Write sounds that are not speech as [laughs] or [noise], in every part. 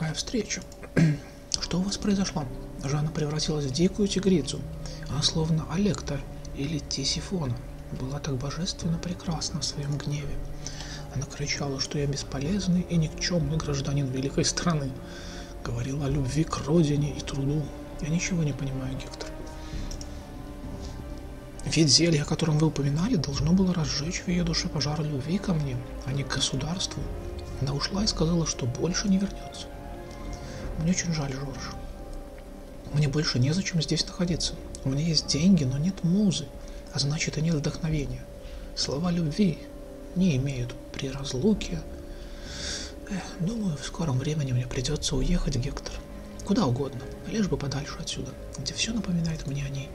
какая встреча? [clears throat] Что у вас произошло? Жанна превратилась в дикую тигрицу. Она словно Олекта или Тисифона. Была так божественно прекрасна в своем гневе. Она кричала, что я бесполезный и никчемный гражданин великой страны. Говорила о любви к родине и труду. Я ничего не понимаю, Гектор. Ведь зелье, о котором вы упоминали, должно было разжечь в ее душе пожар любви ко мне, а не к государству. Она ушла и сказала, что больше не вернется. Мне очень жаль, Жорж. Мне больше незачем здесь находиться. У меня есть деньги, но нет музы, а значит и нет вдохновения. Слова любви не имеют при разлуке. Эх, думаю, в скором времени мне придется уехать, Гектор. Куда угодно, лишь бы подальше отсюда, где все напоминает мне о ней.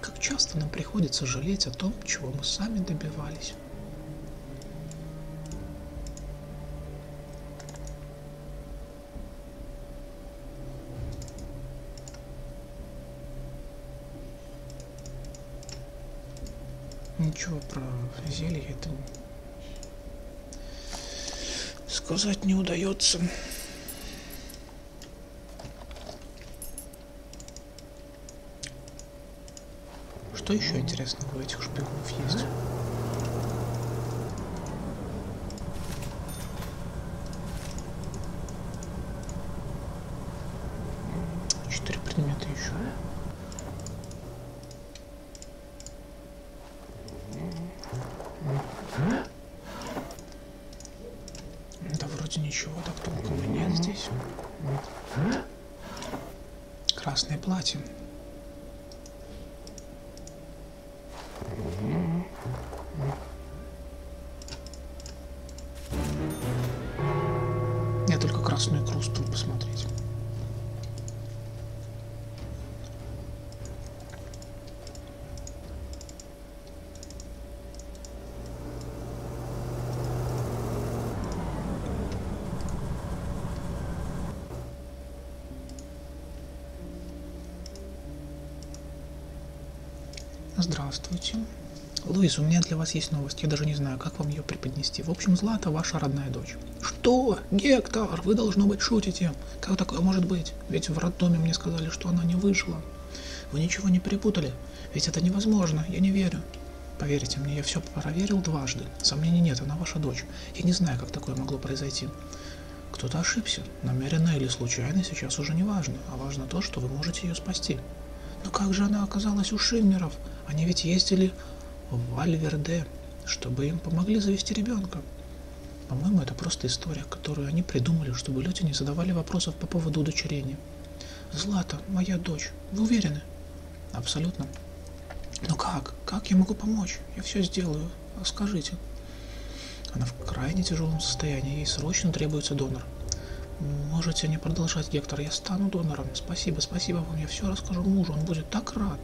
Как часто нам приходится жалеть о том, чего мы сами добивались. Ничего про зелье это сказать не удается. Что еще интересного у этих шпионов есть? Четыре предмета еще. Да вроде ничего так толком и нет здесь. Красное Здравствуйте. Луиз, у меня для вас есть новость. Я даже не знаю, как вам ее преподнести. В общем, Злата ваша родная дочь. Что? Гектор, вы должно быть шутите. Как такое может быть? Ведь в роддоме мне сказали, что она не выжила. Вы ничего не перепутали? Ведь это невозможно, я не верю. Поверьте мне, я все проверил дважды. Сомнений нет, она ваша дочь. Я не знаю, как такое могло произойти. Кто-то ошибся, намеренно или случайно, сейчас уже не важно, а важно то, что вы можете ее спасти. Но как же она оказалась у Шиммеров? Они ведь ездили в Альверде, чтобы им помогли завести ребенка. По-моему, это просто история, которую они придумали, чтобы люди не задавали вопросов по поводу удочерения. Злата, моя дочь, вы уверены? Абсолютно. Но как? Как я могу помочь? Я все сделаю. Скажите. Она в крайне тяжелом состоянии, ей срочно требуется донор. Можете не продолжать, Гектор, я стану донором. Спасибо, спасибо вам, я все расскажу мужу, он будет так рад.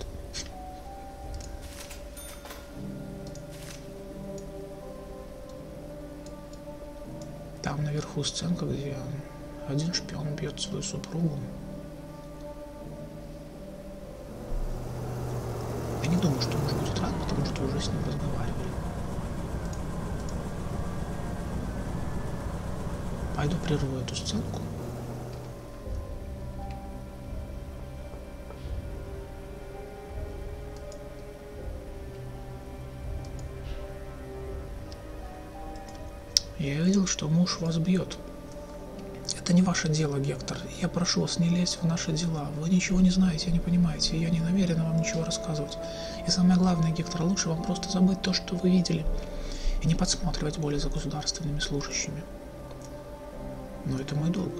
Там наверху сценка, где один шпион бьет свою супругу. Я не думаю, что муж будет рад, потому что уже с ним разговаривали. Пойду прерву эту сценку. Я видел, что муж вас бьет. Это не ваше дело, Гектор. Я прошу вас не лезть в наши дела. Вы ничего не знаете, не понимаете, я не намерен вам ничего рассказывать. И самое главное, Гектор, лучше вам просто забыть то, что вы видели, и не подсматривать более за государственными служащими. Но это мой долг.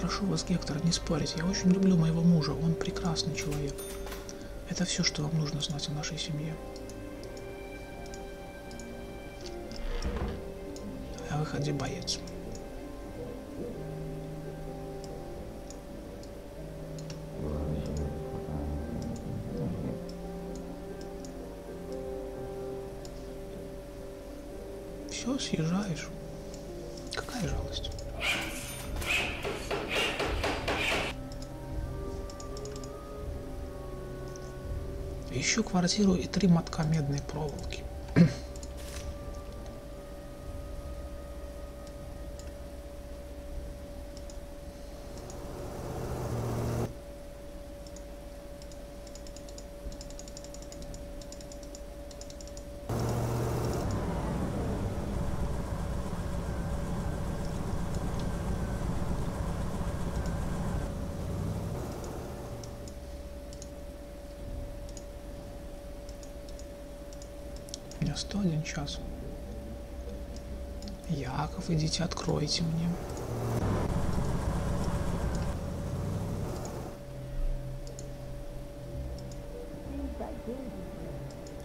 Прошу вас, Гектор, не спорить. Я очень люблю моего мужа. Он прекрасный человек. Это все, что вам нужно знать о нашей семье. А выходи, боец. Все, съезжаешь. Ищу квартиру и три мотка медной проволоки. 101 час. Яков, идите, откройте мне.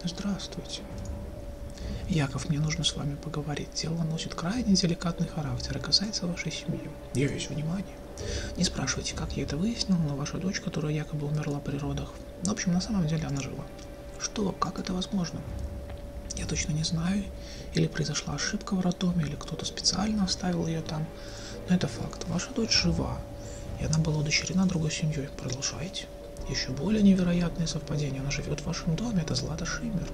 Здравствуйте. Яков, мне нужно с вами поговорить. Дело носит крайне деликатный характер и касается вашей семьи. Я весь внимание. Не спрашивайте, как я это выяснил, но ваша дочь, которая якобы умерла при родах, в общем, на самом деле она жива. Что? Как это возможно? Я точно не знаю, или произошла ошибка в роддоме, или кто-то специально оставил ее там. Но это факт. Ваша дочь жива, и она была удочерена другой семьей. Продолжайте. Еще более невероятное совпадение. Она живет в вашем доме. Это Злата Шиммер.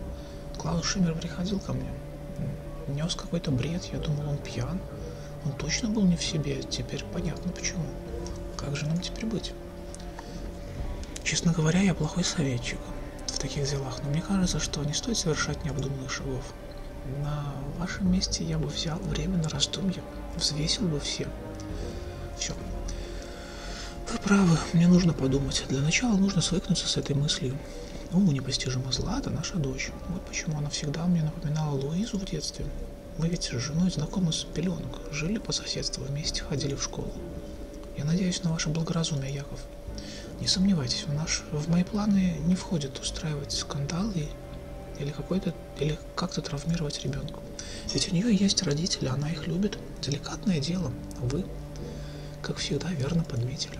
Клаус Шиммер приходил ко мне. Нес какой-то бред. Я думал, он пьян. Он точно был не в себе. Теперь понятно почему. Как же нам теперь быть? Честно говоря, я плохой советчик в таких делах, но мне кажется, что не стоит совершать необдуманных шагов. На вашем месте я бы взял время на раздумье, взвесил бы все. Все. Вы правы, мне нужно подумать. Для начала нужно свыкнуться с этой мыслью. Ну, непостижимо Злата, наша дочь. Вот почему она всегда мне напоминала Луизу в детстве. Мы ведь с женой знакомы с пеленок, жили по соседству, вместе ходили в школу. Я надеюсь на ваше благоразумие, Яков. Не сомневайтесь, в, наш, в мои планы не входит устраивать скандалы или какой-то или как-то травмировать ребенка. Ведь у нее есть родители, она их любит. Деликатное дело. Вы, как всегда, верно подметили.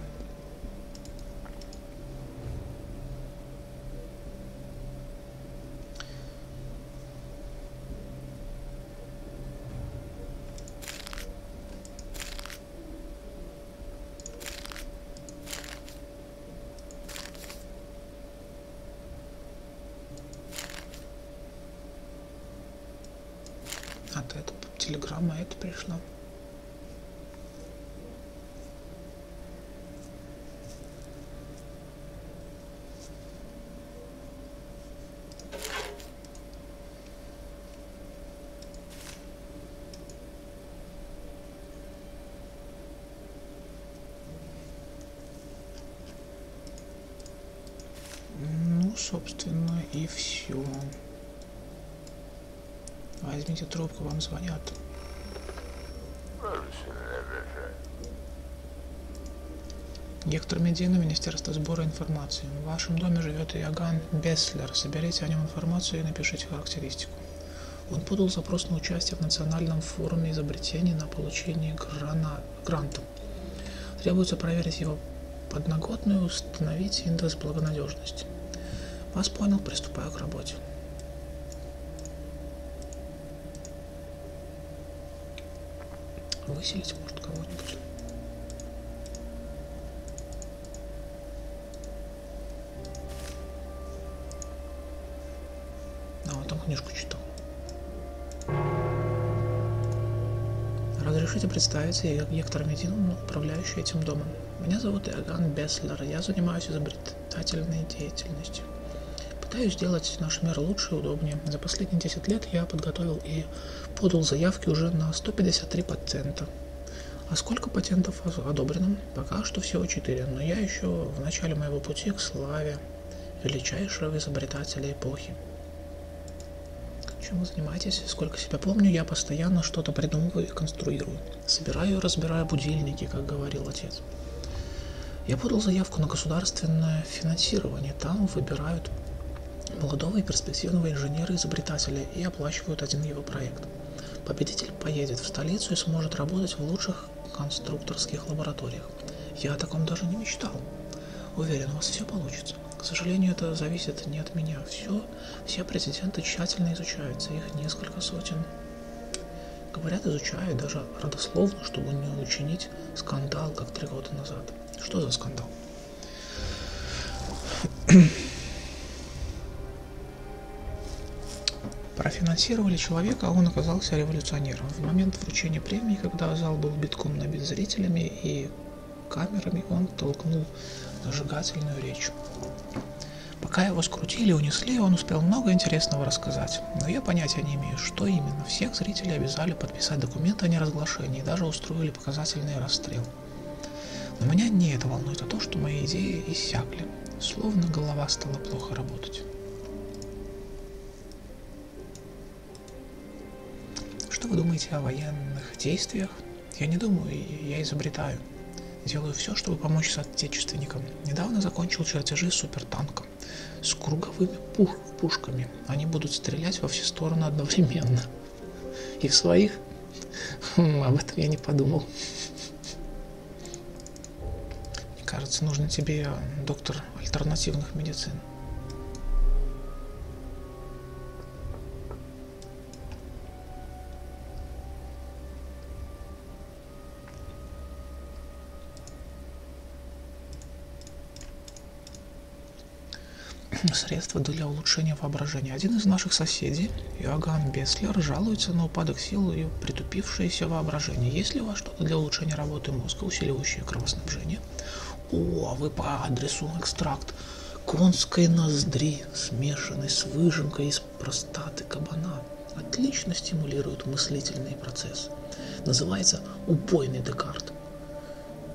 От этого телеграмма это пришла. Ну, собственно, и все. Возьмите трубку, вам звонят. Гектор Медина, Министерство сбора информации. В вашем доме живет Иоганн Бесслер. Соберите о нем информацию и напишите характеристику. Он подал запрос на участие в национальном форуме изобретений на получение грана... гранта. Требуется проверить его подноготную и установить индекс благонадежности. Вас понял, приступаю к работе. Выселить может кого-нибудь. А, вот там книжку читал. Разрешите представиться, я Гектор Медин, управляющий этим домом. Меня зовут Иоганн Беслер, я занимаюсь изобретательной деятельностью. Пытаюсь сделать наш мир лучше и удобнее. За последние 10 лет я подготовил и подал заявки уже на 153 патента. А сколько патентов одобрено? Пока что всего 4, но я еще в начале моего пути к славе величайшего изобретателя эпохи. Чем вы занимаетесь? Сколько себя помню, я постоянно что-то придумываю и конструирую. Собираю и разбираю будильники, как говорил отец. Я подал заявку на государственное финансирование. Там выбирают молодого и перспективного инженера-изобретателя и оплачивают один его проект. Победитель поедет в столицу и сможет работать в лучших конструкторских лабораториях. Я о таком даже не мечтал. Уверен, у вас все получится. К сожалению, это зависит не от меня. Все, все президенты тщательно изучаются, их несколько сотен. Говорят, изучают даже родословно, чтобы не учинить скандал, как три года назад. Что за скандал? Профинансировали человека, а он оказался революционером. В момент вручения премии, когда зал был битком набит зрителями и камерами, он толкнул зажигательную речь. Пока его скрутили и унесли, он успел много интересного рассказать. Но я понятия не имею, что именно. Всех зрителей обязали подписать документы о неразглашении и даже устроили показательный расстрел. Но меня не это волнует, а то, что мои идеи иссякли. Словно голова стала плохо работать. Вы думаете о военных действиях? Я не думаю, я изобретаю. Делаю все, чтобы помочь соотечественникам. Недавно закончил чертежи супертанка с круговыми пуш пушками. Они будут стрелять во все стороны одновременно. И в своих? Хм, об этом я не подумал. Мне кажется, нужно тебе доктор альтернативных медицин. Средства для улучшения воображения. Один из наших соседей, Иоганн Беслер, жалуется на упадок сил и притупившееся воображение. Есть ли у вас что-то для улучшения работы мозга, усиливающее кровоснабжение? О, вы по адресу экстракт конской ноздри, смешанный с выжимкой из простаты кабана. Отлично стимулирует мыслительный процесс. Называется «убойный Декарт».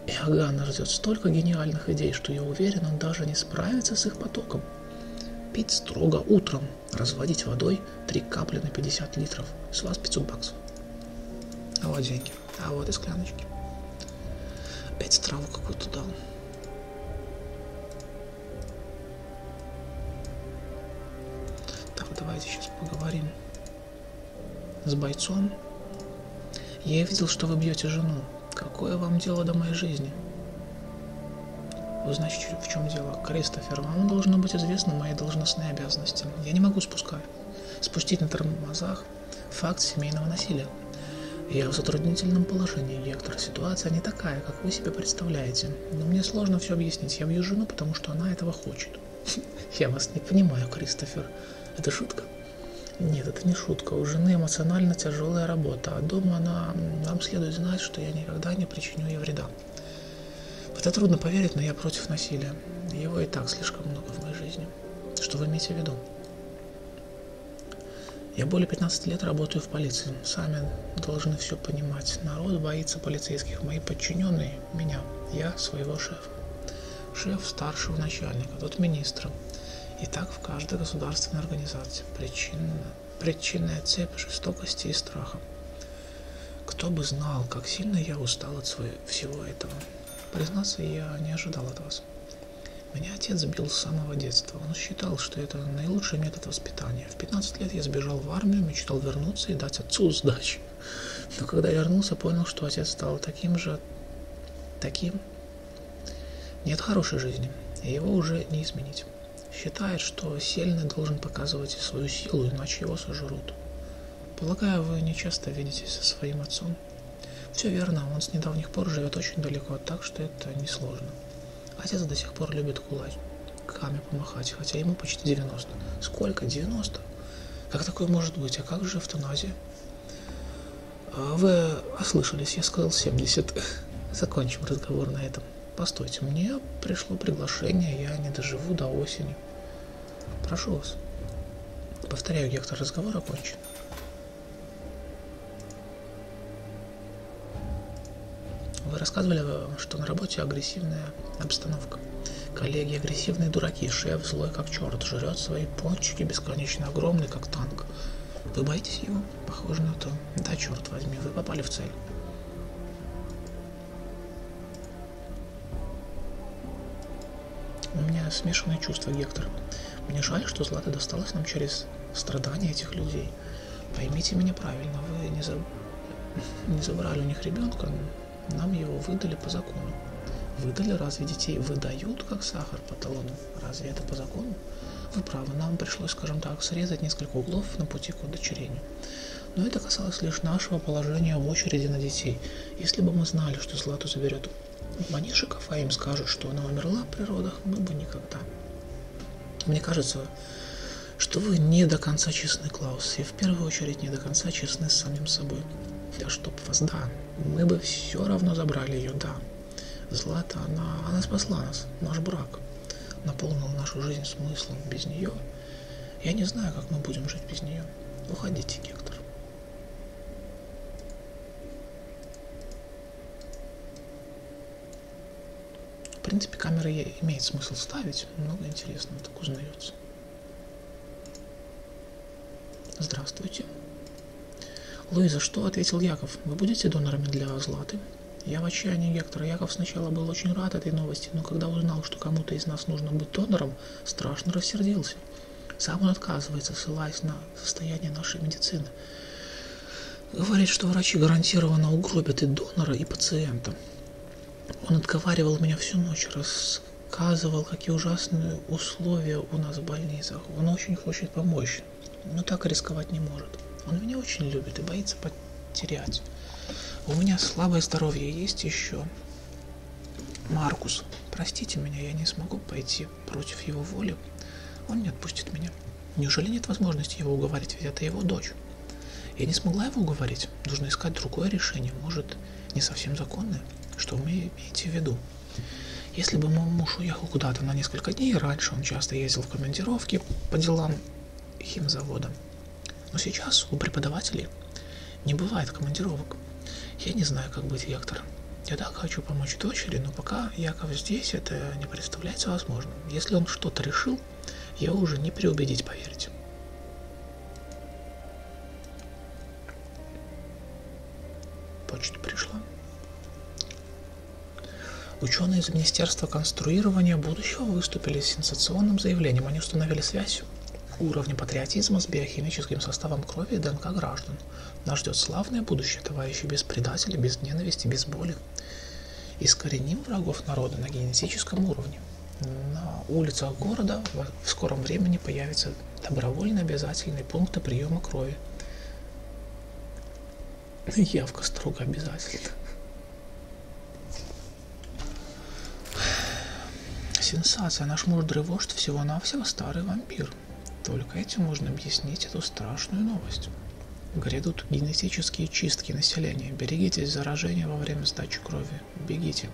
Иоганн ждет столько гениальных идей, что я уверен, он даже не справится с их потоком. Пить строго утром, разводить водой 3 капли на 50 литров. С вас 500 баксов. А вот деньги. А вот и скляночки. Опять страву какую-то дал. Так, давайте сейчас поговорим с бойцом. Я видел, что вы бьете жену. Какое вам дело до моей жизни? Знаете, в чем дело? Кристофер, вам должно быть известно мои должностные обязанности. Я не могу спускать. Спустить на тормозах факт семейного насилия. Я в затруднительном положении, Гектор. Ситуация не такая, как вы себе представляете. Но мне сложно все объяснить. Я бью жену, потому что она этого хочет. [laughs] Я вас не понимаю, Кристофер. Это шутка? Нет, это не шутка. У жены эмоционально тяжелая работа, а дома она... Вам следует знать, что я никогда не причиню ей вреда. Это трудно поверить, но я против насилия. Его и так слишком много в моей жизни. Что вы имеете в виду? Я более 15 лет работаю в полиции. Сами должны все понимать. Народ боится полицейских. Мои подчиненные – меня. Я – своего шефа. Шеф – старшего начальника, тот министра. И так в каждой государственной организации. Причина, причинная цепь жестокости и страха. Кто бы знал, как сильно я устал от своего, всего этого. Признаться, я не ожидал от вас. Меня отец бил с самого детства. Он считал, что это наилучший метод воспитания. В 15 лет я сбежал в армию, мечтал вернуться и дать отцу сдачу. Но когда я вернулся, понял, что отец стал таким же, таким. Нет хорошей жизни, и его уже не изменить. Считает, что сильный должен показывать свою силу, иначе его сожрут. Полагаю, вы не часто видитесь со своим отцом. Все верно, он с недавних пор живет очень далеко, так что это несложно. Отец до сих пор любит кулаками помахать, хотя ему почти 90. Сколько? 90? Как такое может быть? А как же эвтаназия? А вы ослышались, я сказал 70. [laughs] Закончим разговор на этом. Постойте, мне пришло приглашение, я не доживу до осени. Прошу вас. Повторяю, Гектор, разговор окончен. Вы рассказывали, что на работе агрессивная обстановка. Коллеги агрессивные дураки, шеф злой как черт, жрет свои пончики бесконечно огромный, как танк. Вы боитесь его? Похоже на то. Да, черт возьми, вы попали в цель. У меня смешанные чувства, Гектор. Мне жаль, что Злата досталась нам через страдания этих людей. Поймите меня правильно, вы не, за... [laughs] не забрали у них ребенка, нам его выдали по закону. Выдали, разве детей выдают, как сахар по талону? Разве это по закону? Вы правы, нам пришлось, скажем так, срезать несколько углов на пути к удочерению. Но это касалось лишь нашего положения в очереди на детей. Если бы мы знали, что Злату заберет Манишиков, а им скажут, что она умерла в природах, мы бы никогда. Мне кажется, что вы не до конца честны, Клаус, и в первую очередь не до конца честны с самим собой. Да чтоб вас, да, мы бы все равно забрали ее, да. Злата, она, она спасла нас, наш брак, наполнил нашу жизнь смыслом. Без нее я не знаю, как мы будем жить без нее. Уходите, Гектор. В принципе, камеры имеет смысл ставить, много интересного так узнается. Здравствуйте. Луиза, что ответил Яков? Вы будете донорами для Златы? Я в отчаянии, Гектор. Яков сначала был очень рад этой новости, но когда узнал, что кому-то из нас нужно быть донором, страшно рассердился. Сам он отказывается, ссылаясь на состояние нашей медицины. Говорит, что врачи гарантированно угробят и донора, и пациента. Он отговаривал меня всю ночь, рассказывал, какие ужасные условия у нас в больницах. Он очень хочет помочь, но так рисковать не может. Он меня очень любит и боится потерять. У меня слабое здоровье есть еще. Маркус, простите меня, я не смогу пойти против его воли. Он не отпустит меня. Неужели нет возможности его уговорить, ведь это его дочь? Я не смогла его уговорить. Нужно искать другое решение, может, не совсем законное. Что вы имеете в виду? Если бы мой муж уехал куда-то на несколько дней раньше, он часто ездил в командировки по делам химзавода. Но сейчас у преподавателей не бывает командировок. Я не знаю, как быть Гектором. Я так хочу помочь дочери, но пока Яков здесь, это не представляется возможным. Если он что-то решил, я уже не переубедить, поверьте. Почта пришла. Ученые из Министерства конструирования будущего выступили с сенсационным заявлением. Они установили связь уровня патриотизма с биохимическим составом крови и ДНК граждан. Нас ждет славное будущее, товарищи, без предателей, без ненависти, без боли. Искореним врагов народа на генетическом уровне. На улицах города в скором времени появятся добровольно обязательные пункты приема крови. Явка строго обязательна. Сенсация. Наш мудрый вождь всего-навсего старый вампир. Только этим можно объяснить эту страшную новость. Грядут генетические чистки населения. Берегитесь заражения во время сдачи крови. Бегите.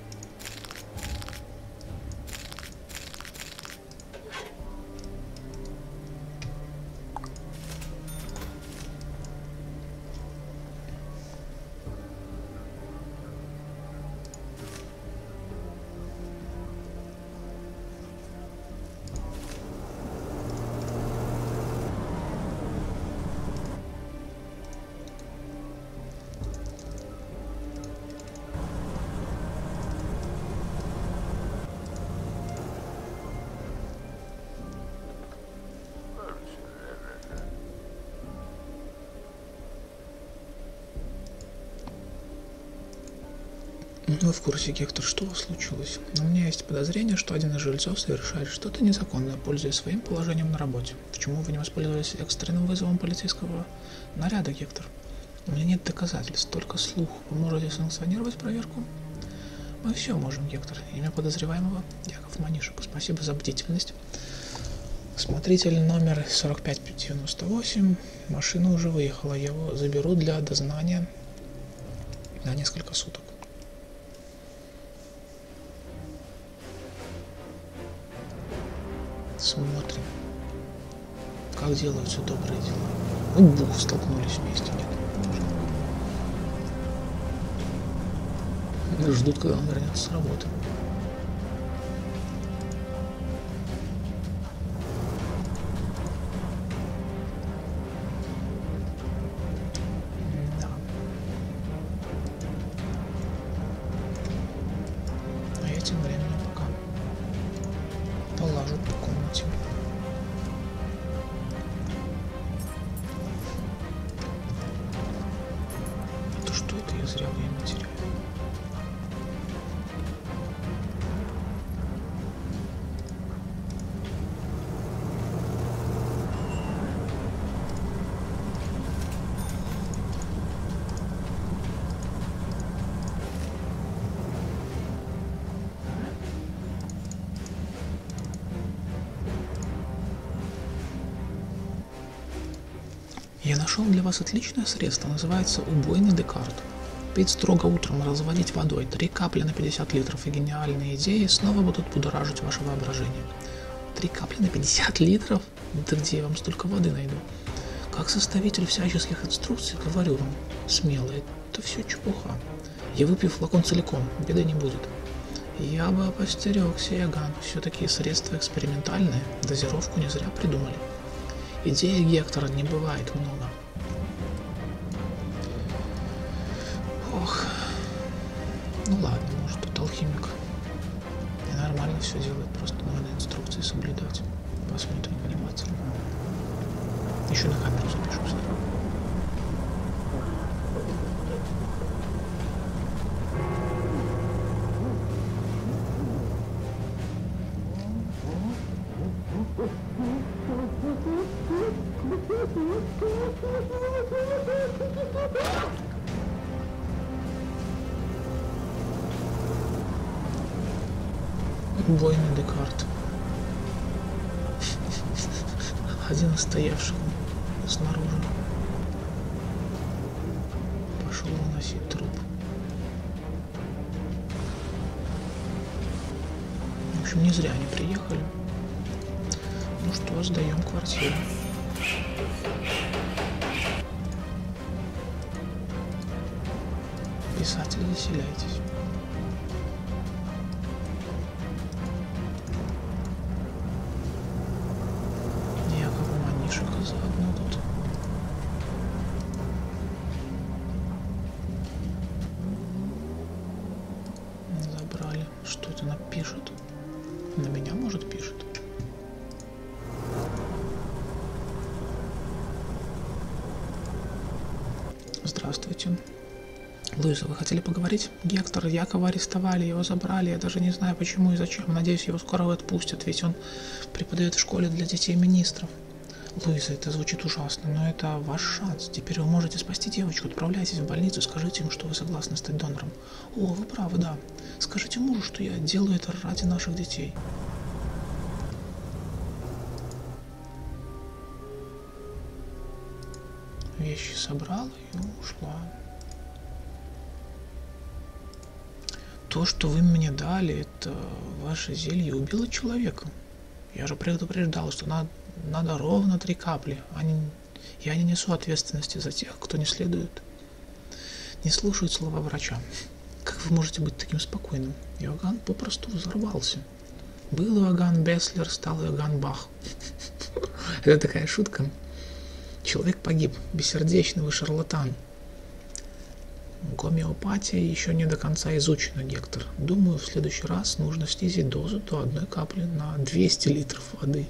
Ну, в курсе, Гектор, что случилось? Но у меня есть подозрение, что один из жильцов совершает что-то незаконное, пользуясь своим положением на работе. Почему вы не воспользовались экстренным вызовом полицейского наряда, Гектор? У меня нет доказательств, только слух. Вы можете санкционировать проверку? Мы все можем, Гектор. Имя подозреваемого Яков Манишек. Спасибо за бдительность. Смотритель номер 4598. Машина уже выехала. Его заберу для дознания на несколько суток. Как делаются добрые дела. Ну, бух, столкнулись вместе, нет. Ждут, когда он вернется с работы. Нашел для вас отличное средство, называется убойный декарт. Пить строго утром, разводить водой, три капли на 50 литров, и гениальные идеи снова будут будоражить ваше воображение. Три капли на 50 литров? Да где я вам столько воды найду? Как составитель всяческих инструкций говорю вам, смело, это все чепуха. Я выпью флакон целиком, беды не будет. Я бы постерегся, Яган, все-таки средства экспериментальные, дозировку не зря придумали. Идеи Гектора не бывает много. Ох. Ну ладно, может тут алхимик нормально все делает, просто надо инструкции соблюдать. Посмотрим внимательно. Еще на камеру запишу, кстати. Убойный Декарт. Один из стоявших снаружи. Пошел выносить труп. В общем, не зря они приехали. Ну что, сдаем квартиру. Писатель, заселяйтесь. Здравствуйте. Луиза, вы хотели поговорить? Гектор якобы арестовали, его забрали. Я даже не знаю, почему и зачем. Надеюсь, его скоро отпустят, ведь он преподает в школе для детей министров. Луиза, это звучит ужасно, но это ваш шанс. Теперь вы можете спасти девочку. Отправляйтесь в больницу, скажите ему, что вы согласны стать донором. О, вы правы, да. Скажите мужу, что я делаю это ради наших детей. вещи собрала и ушла. То, что вы мне дали, это ваше зелье убило человека. Я же предупреждал, что надо, надо ровно три капли. Они, я не несу ответственности за тех, кто не следует, не слушает слова врача. Как вы можете быть таким спокойным? Иоганн попросту взорвался. Был Иоганн Беслер, стал Иоганн Бах. [laughs] Это такая шутка. Человек погиб, бессердечный вы шарлатан. Гомеопатия еще не до конца изучена, Гектор. Думаю, в следующий раз нужно снизить дозу до одной капли на 200 литров воды.